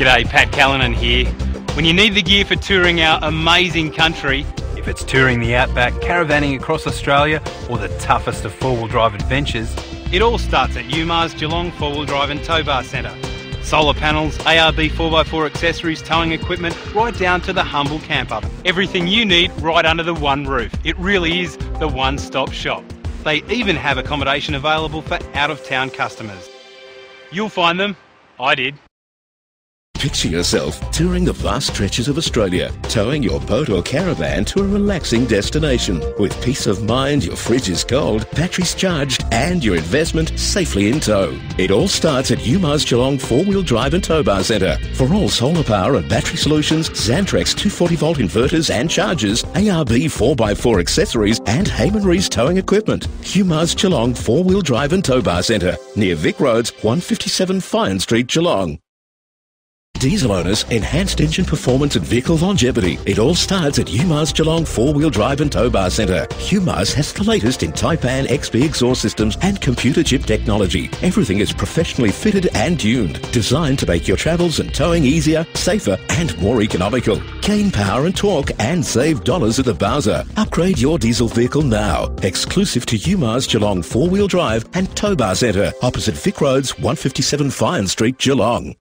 G'day, Pat Callanan here. When you need the gear for touring our amazing country, if it's touring the outback, caravanning across Australia, or the toughest of four-wheel drive adventures, it all starts at Umhauer's Geelong Four-Wheel Drive and Tow Bar Centre. Solar panels, ARB 4x4 accessories, towing equipment, right down to the humble camper. Everything you need right under the one roof. It really is the one-stop shop. They even have accommodation available for out-of-town customers. You'll find them. I did. Picture yourself touring the vast stretches of Australia, towing your boat or caravan to a relaxing destination. With peace of mind, your fridge is cold, batteries charged, and your investment safely in tow. It all starts at Umhauer's Geelong four-wheel drive and tow bar centre. For all solar power and battery solutions, Xantrex 240 volt inverters and chargers, ARB 4x4 accessories, and Hayman Reese towing equipment. Umhauer's Geelong four-wheel drive and tow bar centre, near Vic Roads, 157 Fyans Street, Geelong. Diesel owners, enhanced engine performance and vehicle longevity. It all starts at Umhauer's Geelong four-wheel drive and tow bar centre. Umhauer's has the latest in Taipan XP exhaust systems and computer chip technology. Everything is professionally fitted and tuned, designed to make your travels and towing easier, safer and more economical. Gain power and torque and save dollars at the Bowser. Upgrade your diesel vehicle now. Exclusive to Umhauer's Geelong four-wheel drive and tow bar centre, opposite Vic Roads, 157 Fyans Street, Geelong.